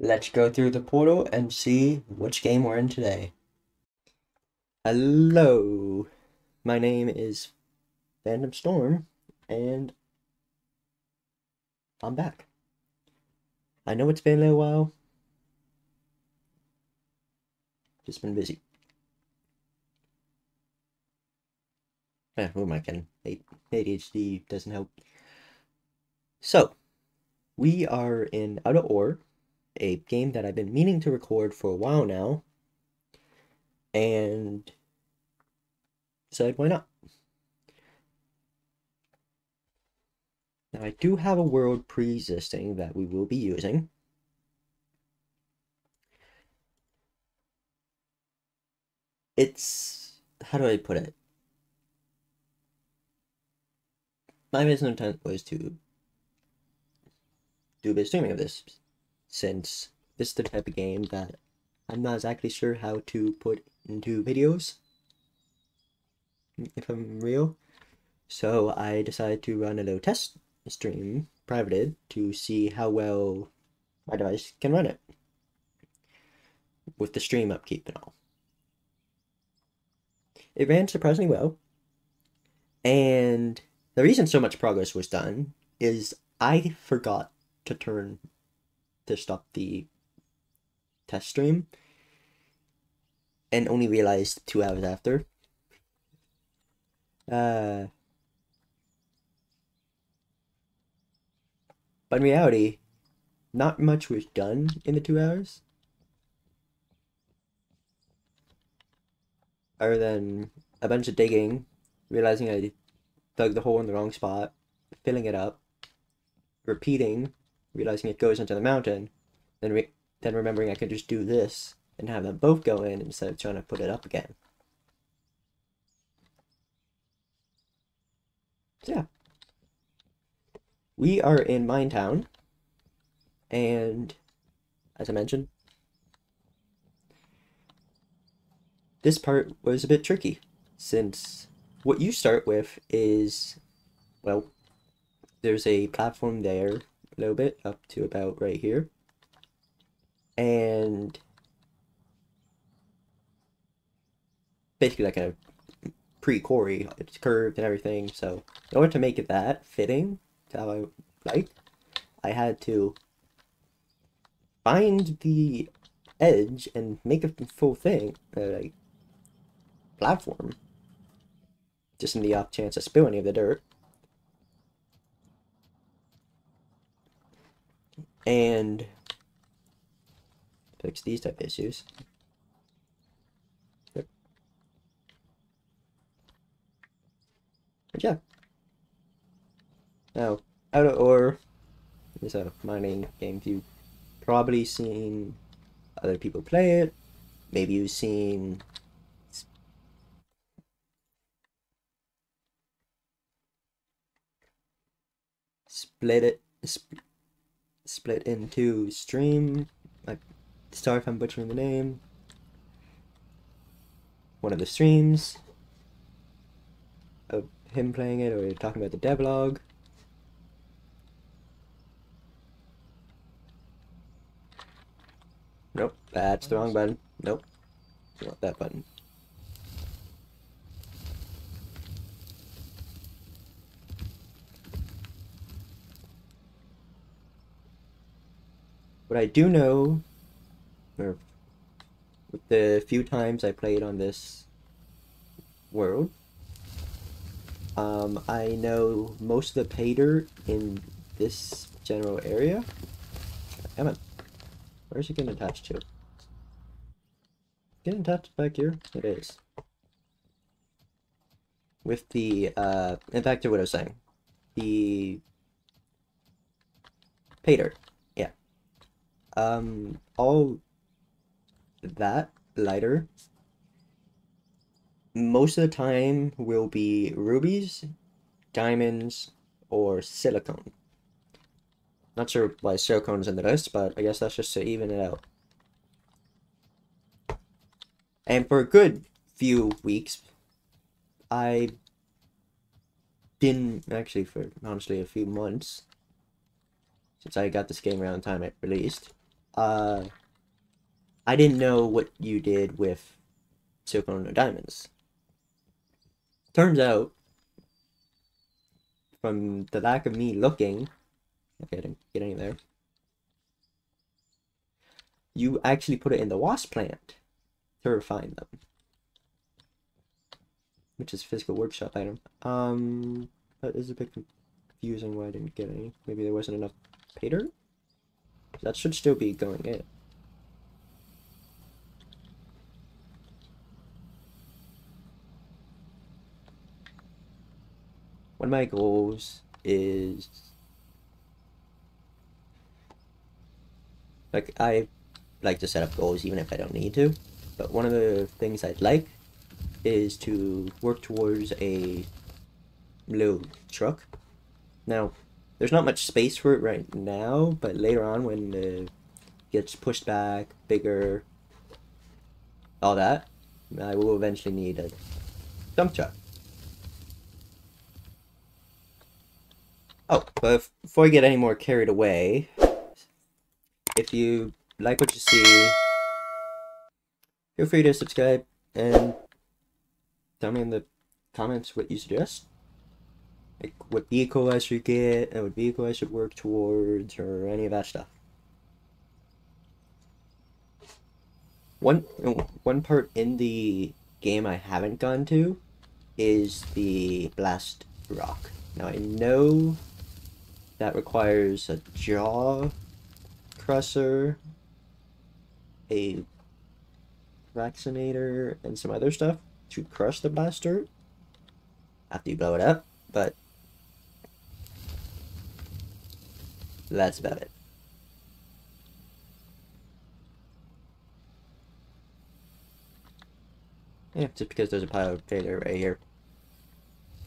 Let's go through the portal and see which game we're in today. Hello, my name is Phantom Storm, and I'm back. I know it's been a little while, just been busy. Eh, who am I kidding? ADHD doesn't help. So, we are in Out of Ore, a game that I've been meaning to record for a while now, and decided why not. Now, I do have a world pre-existing that we will be using. It's, how do I put it? My business intent was to do a bit of streaming of this, since this is the type of game that I'm not exactly sure how to put into videos, if I'm real. So I decided to run a little test stream, privated, to see how well my device can run it. With the stream upkeep and all. It ran surprisingly well. And the reason so much progress was done is I forgot to turn to stop the test stream and only realized two hours after. Uh, but in reality, not much was done in the two hours. Other than a bunch of digging, realizing I dug the hole in the wrong spot, filling it up, repeating realizing it goes into the mountain, then re then remembering I could just do this and have them both go in instead of trying to put it up again. So yeah. We are in Minetown, and as I mentioned, this part was a bit tricky, since what you start with is, well, there's a platform there a little bit up to about right here. And basically like a pre-quarry, it's curved and everything. So in order to make it that fitting to how I like, I had to find the edge and make a full thing, uh, like platform, just in the off chance I spill any of the dirt. And fix these type issues. But yeah. Now, out of ore is a mining game you've probably seen other people play it. Maybe you've seen split it split into stream, like, sorry if I'm butchering the name, one of the streams of him playing it, or talking about the devlog. Nope, that's the wrong button. Nope, not that button. What I do know, or with the few times I played on this world, um, I know most of the dirt in this general area. Come on. Where's it getting attached to? Getting attached back here? It is. With the, uh, in fact, to what I was saying. The dirt um, all that lighter most of the time will be rubies, diamonds, or silicone. Not sure why silicone's in the list, but I guess that's just to even it out. And for a good few weeks, I didn't actually for honestly a few months since I got this game around the time it released. Uh, I didn't know what you did with silicone or diamonds. Turns out, from the lack of me looking, okay, I didn't get any there. You actually put it in the wash plant to refine them, which is physical workshop item. Um, that is a bit confusing why I didn't get any. Maybe there wasn't enough pay dirt? That should still be going in. One of my goals is like I like to set up goals even if I don't need to. But one of the things I'd like is to work towards a little truck. Now, there's not much space for it right now, but later on when it gets pushed back, bigger, all that, I will eventually need a dump truck. Oh, but before I get any more carried away, if you like what you see, feel free to subscribe and tell me in the comments what you suggest like what vehicle I should get and what vehicle I should work towards or any of that stuff. One one part in the game I haven't gone to is the blast rock. Now I know that requires a jaw crusher, a vaccinator, and some other stuff to crush the blaster after you blow it up, but That's about it. Yeah, just because there's a pile of data right here.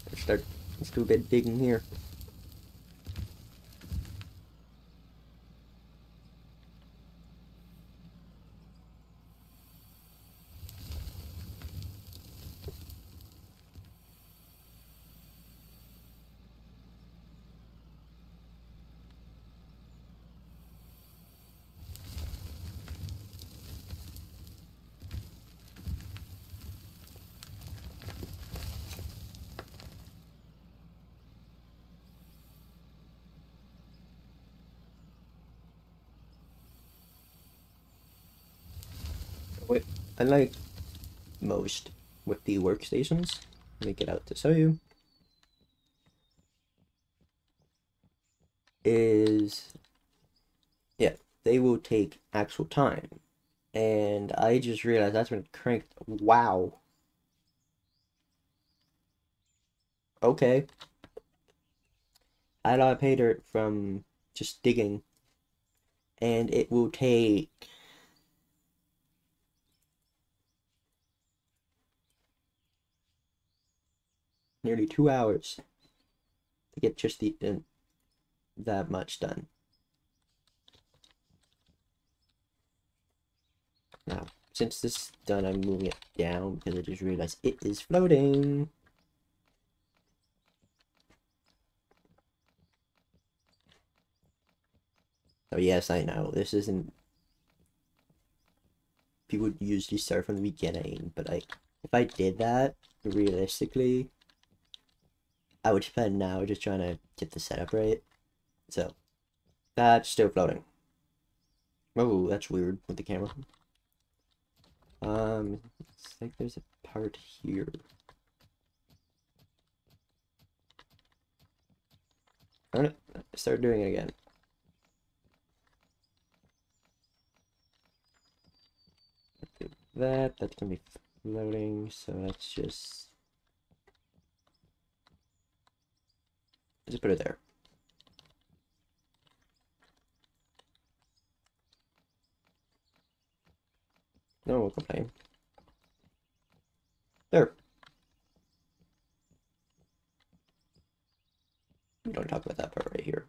Let's start, let's do a bit digging here. Unlike most with the workstations, let me get out to show you, is, yeah, they will take actual time. And I just realized that's been cranked. Wow. Okay. I got paid dirt from just digging. And it will take nearly two hours to get just the uh, that much done. Now, since this is done, I'm moving it down because I just realized it is floating. Oh yes, I know, this isn't... People usually start from the beginning, but like, if I did that, realistically, I would spend now just trying to get the setup right. So, that's still floating. Oh, that's weird with the camera. Um, it's like there's a part here. I'm gonna start doing it again. That, that's gonna be floating, so that's just Just put it there. No will complain. There. We don't talk about that part right here.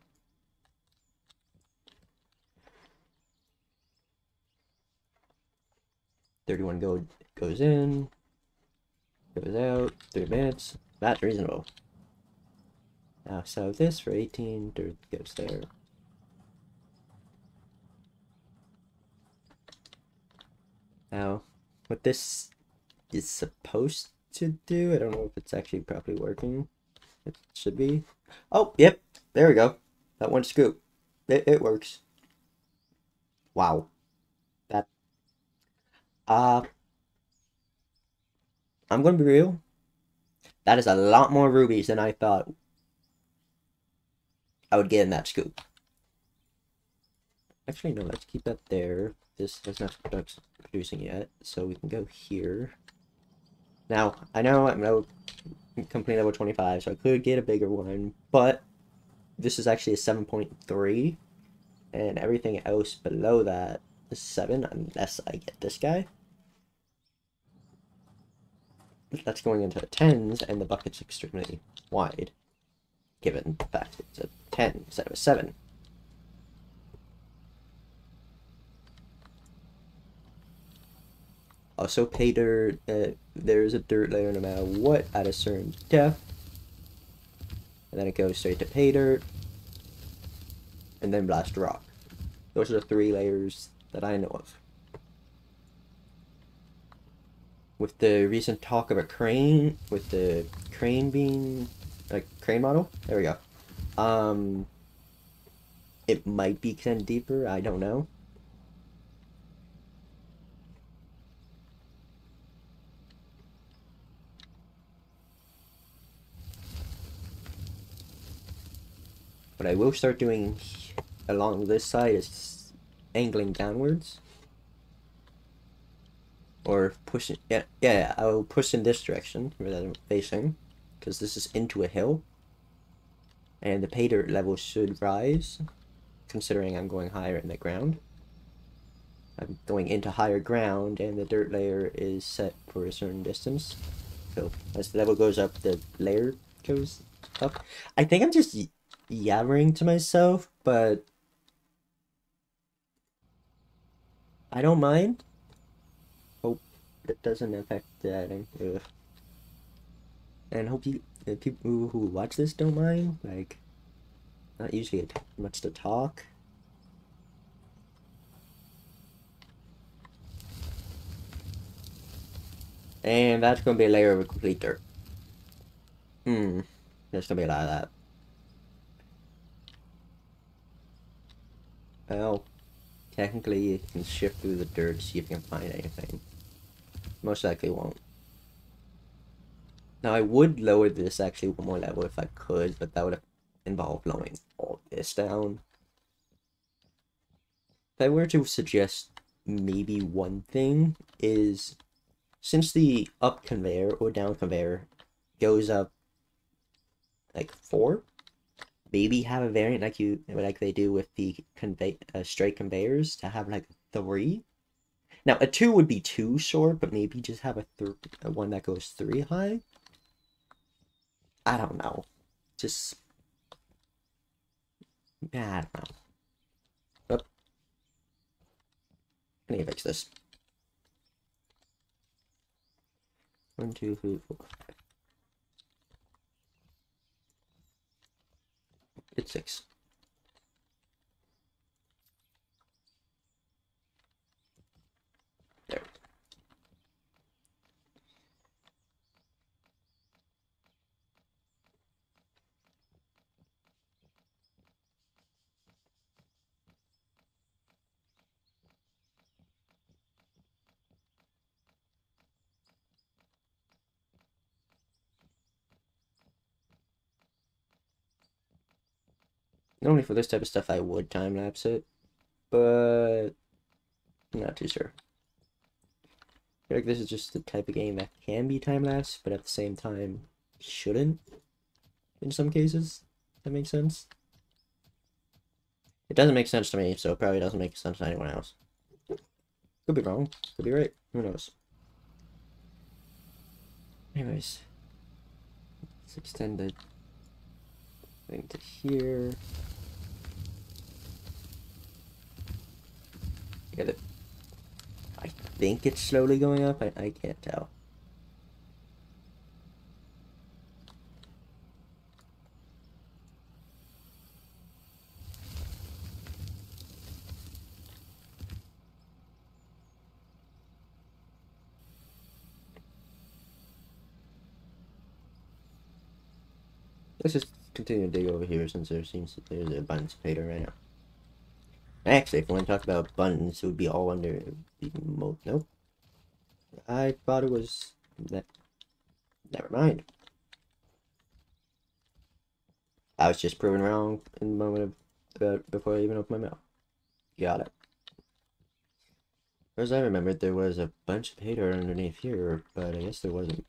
Thirty-one go goes in, goes out. Three minutes. That's reasonable. Now, so this for 18 goes there. Now, what this is supposed to do, I don't know if it's actually properly working. It should be. Oh, yep, there we go. That one scoop. It, it works. Wow. That. Uh. I'm gonna be real. That is a lot more rubies than I thought I would get in that scoop. Actually, no, let's keep that there. This has not started producing yet, so we can go here. Now, I know I'm no company level 25, so I could get a bigger one, but this is actually a 7.3, and everything else below that is 7, unless I get this guy. That's going into the 10s, and the bucket's extremely wide, given the fact it's a 10 instead of a 7. Also pay dirt, uh, there's a dirt layer no matter what at a certain depth. And then it goes straight to pay dirt. And then blast rock. Those are the three layers that I know of. With the recent talk of a crane, with the crane being, like, crane model, there we go. Um, it might be 10 deeper, I don't know. What I will start doing along this side is angling downwards. Or pushing, yeah, yeah, I will push in this direction rather than facing, because this is into a hill. And the pay dirt level should rise, considering I'm going higher in the ground. I'm going into higher ground, and the dirt layer is set for a certain distance. So, as the level goes up, the layer goes up. I think I'm just yammering to myself, but I don't mind. Hope it doesn't affect the adding. Ugh. And hope you people who watch this don't mind. Like, not usually much to talk. And that's gonna be a layer of a complete dirt. Hmm. There's gonna be a lot of that. Well, technically you can shift through the dirt to see if you can find anything. Most likely won't. Now I would lower this actually one more level if I could, but that would involve lowering all this down. If I were to suggest maybe one thing is since the up conveyor or down conveyor goes up like four, maybe have a variant like you like they do with the convey uh, straight conveyors to have like three. Now a two would be too short, but maybe just have a, th one that goes three high. I don't know. Just yeah, I don't know. But I need to fix this. One, two, three, four, five. It's six. Normally for this type of stuff I would time lapse it, but not too sure. Like this is just the type of game that can be time lapse, but at the same time shouldn't in some cases. That makes sense. It doesn't make sense to me, so it probably doesn't make sense to anyone else. Could be wrong, could be right, who knows. Anyways, let's extend the to here. Get it. I think it's slowly going up. I, I can't tell. This is continue to dig over here since there seems there's a of paper right now. Actually, if we want to talk about abundance, it would be all under mo nope. I thought it was that. Never mind. I was just proven wrong in the moment of before I even opened my mouth. Got it. As I remembered, there was a bunch of hater underneath here, but I guess there wasn't.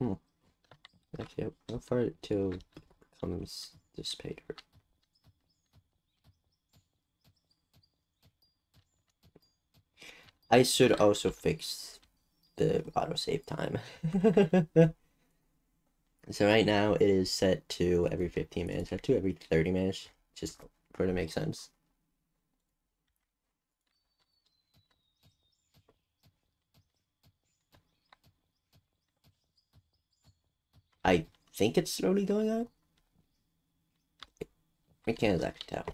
Hmm. Actually, how far till paper? I should also fix the autosave time. so right now it is set to every 15 minutes, up to every 30 minutes, just for it to make sense. I think it's slowly going up. I can't exactly tell.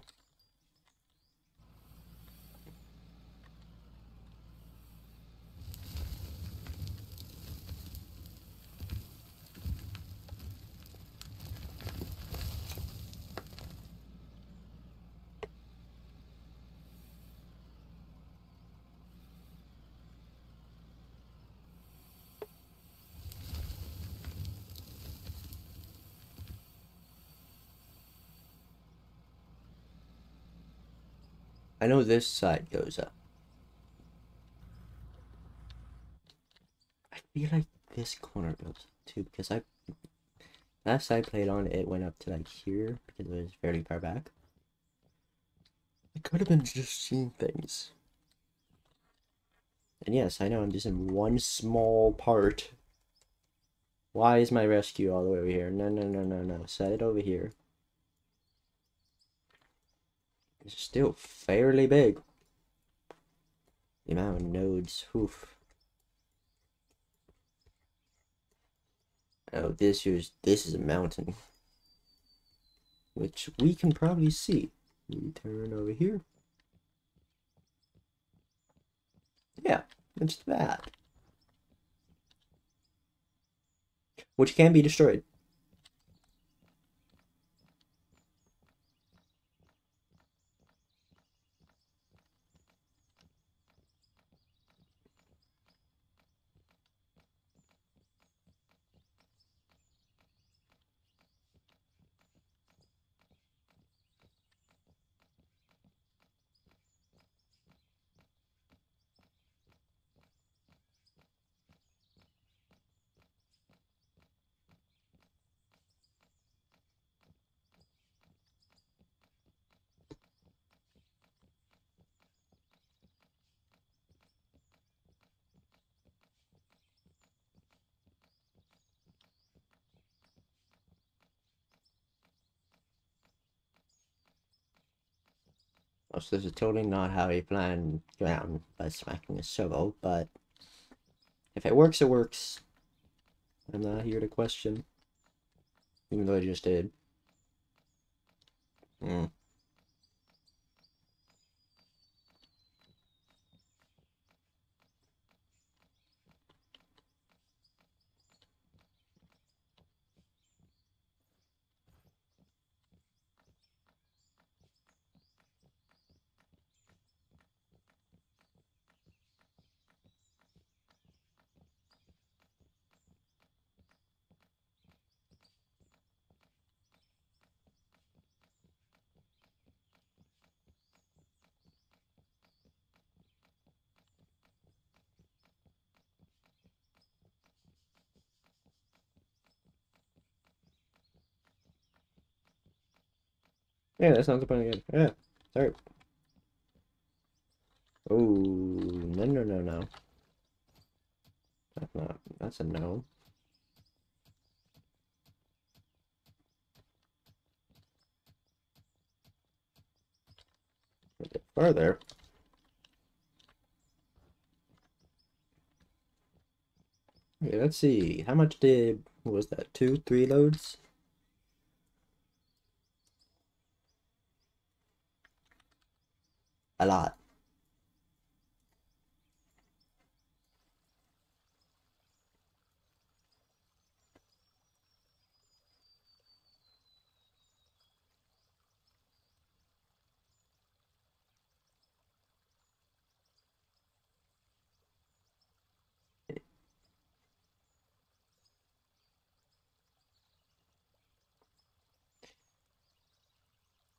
I know this side goes up. I feel like this corner goes up too because I last I played on it went up to like here because it was fairly far back. I could have been just seeing things. And yes, I know I'm just in one small part. Why is my rescue all the way over here? No, no, no, no, no. Set it over here. It's still fairly big. The amount of nodes, oof. Oh, this is this is a mountain, which we can probably see. We turn over here. Yeah, it's that. Which can be destroyed. So this is totally not how he planned down by smacking a shovel, but if it works, it works. I'm not here to question. Even though I just did. Hmm. Yeah, that sounds pretty good. Yeah, sorry. Oh, no, no, no, no. That's not, that's a no. A bit further. Okay, let's see. How much did, was that, two, three loads? A lot.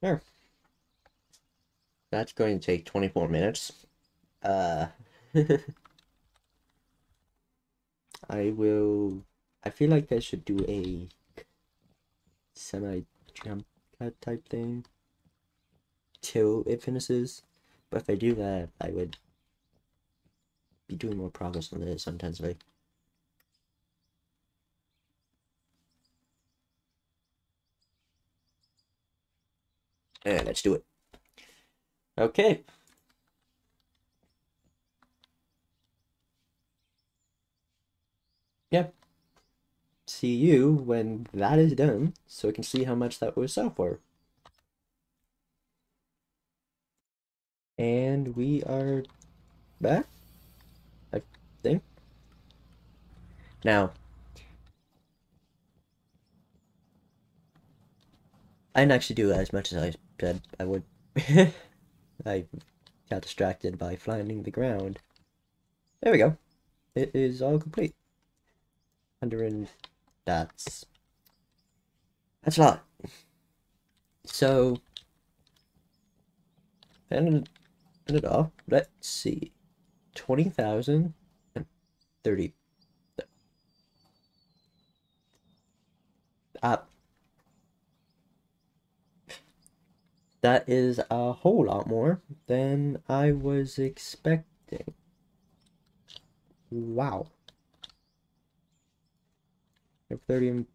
There. That's going to take 24 minutes. Uh, I will. I feel like I should do a semi jump cut type thing till it finishes. But if I do that, I would be doing more progress on this intensely. And let's do it. Okay. Yep. See you when that is done, so I can see how much that was sell for. And we are back, I think. Now, I didn't actually do as much as I said I would. I got distracted by finding the ground. There we go. It is all complete. 100 that's that's a lot. So and and it off. Let's see. Twenty thousand and thirty. Uh, that is a whole lot more than I was expecting. Wow. 30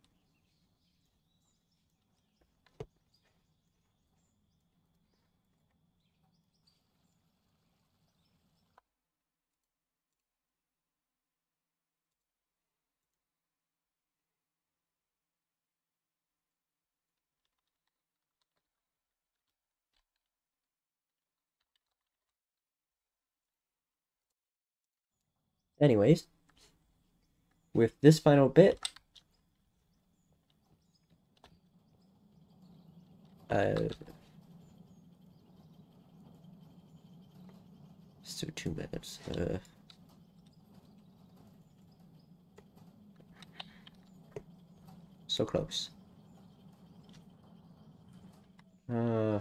Anyways, with this final bit, uh, so two minutes. Uh, so close. Uh,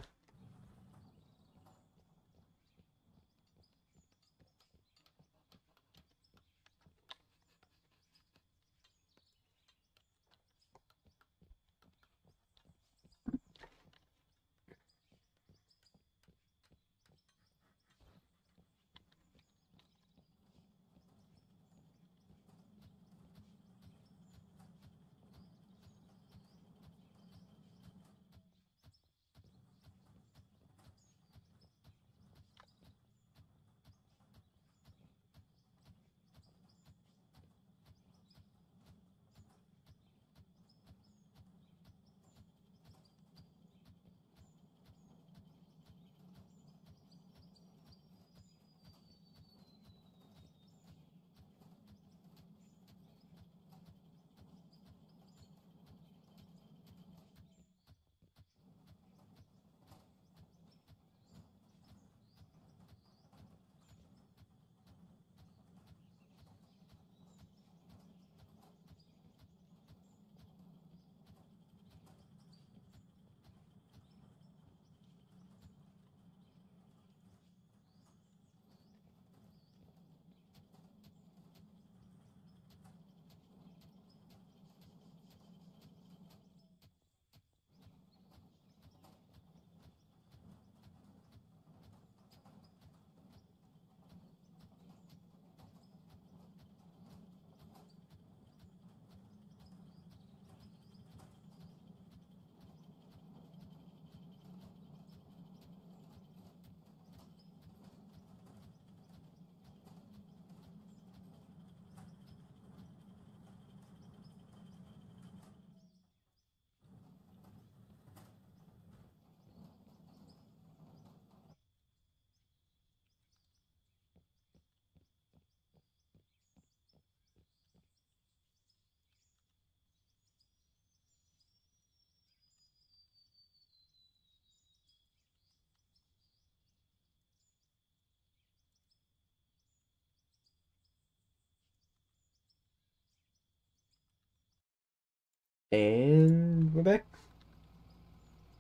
And we're back.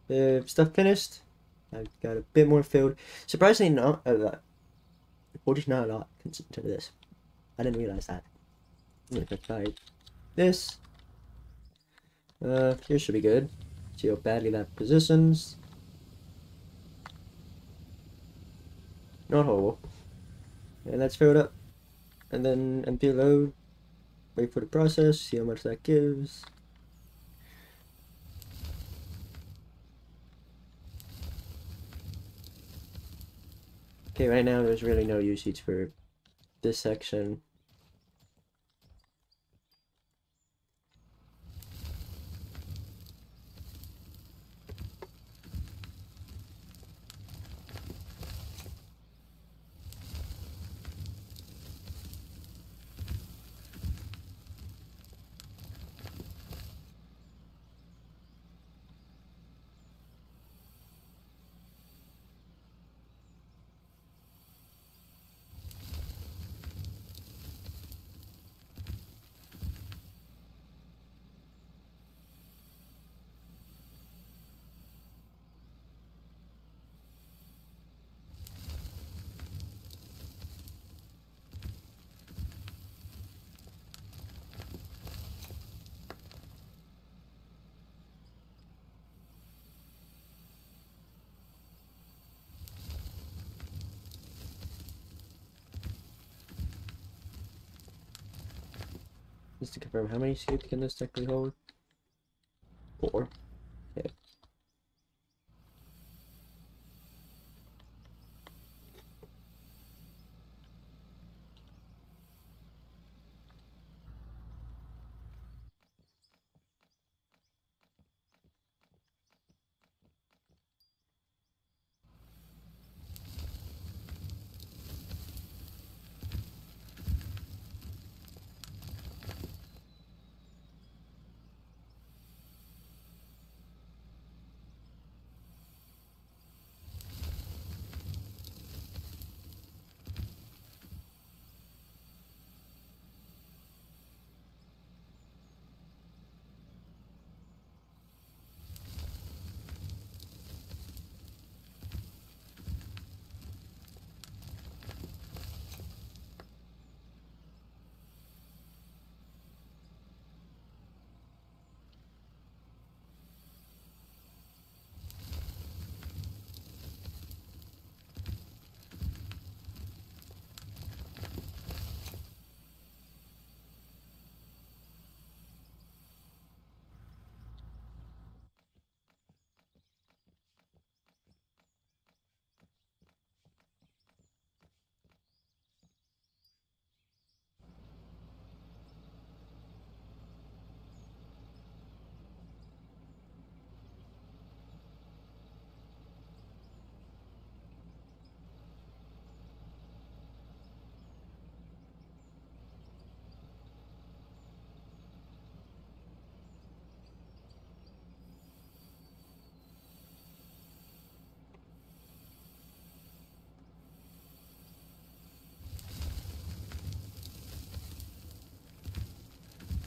the stuff finished. I've got a bit more filled. Surprisingly, not a lot. Or just not a lot to this. I didn't realize that. If I try this, uh, here should be good. See how badly that positions. Not horrible. And that's filled up. And then empty load. Wait for the process, see how much that gives. Okay, right now there's really no usage for this section. Just to confirm, how many scoops can this technically hold? Four.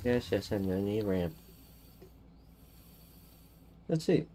Yes, yes, I need a ramp. Let's see.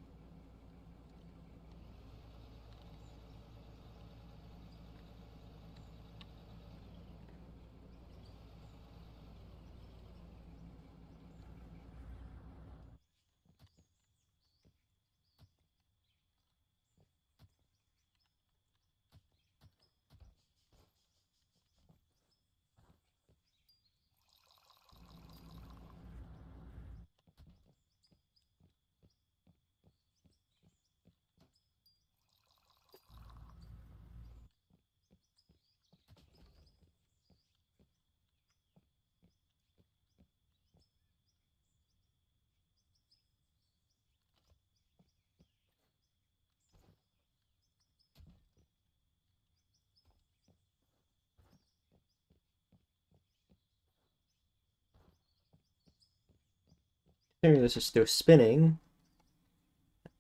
This is still spinning,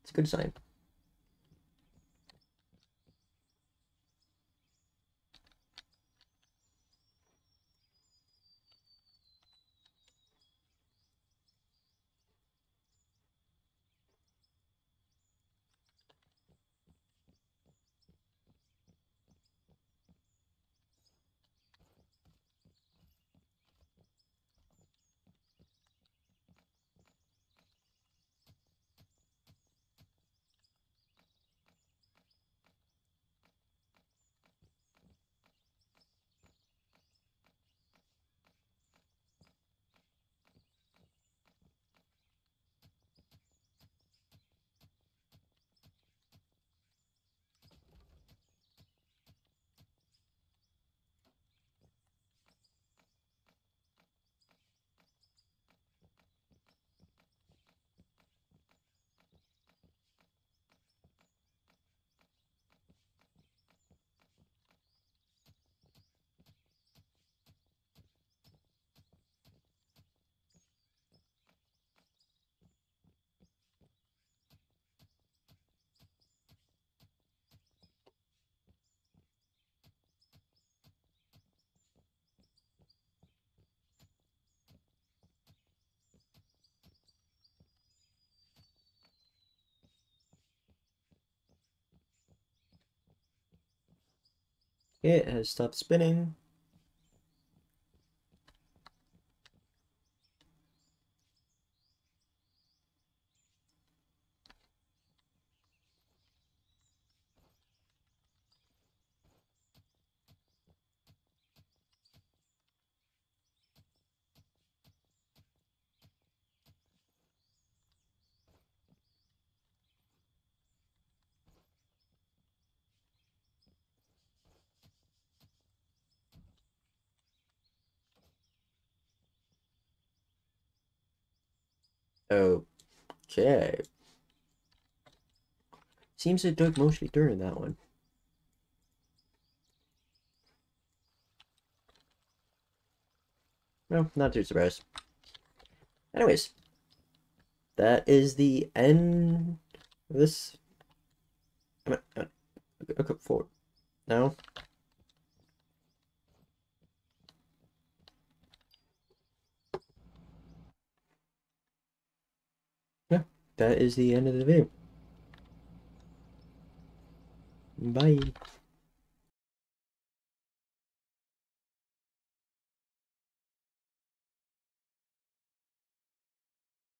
it's a good sign. It has stopped spinning. Okay. Seems it dug mostly during that one. No, not too surprised. Anyways, that is the end of this. I'm, I'm, okay, forward. No. Yeah, that is the end of the video. Bye.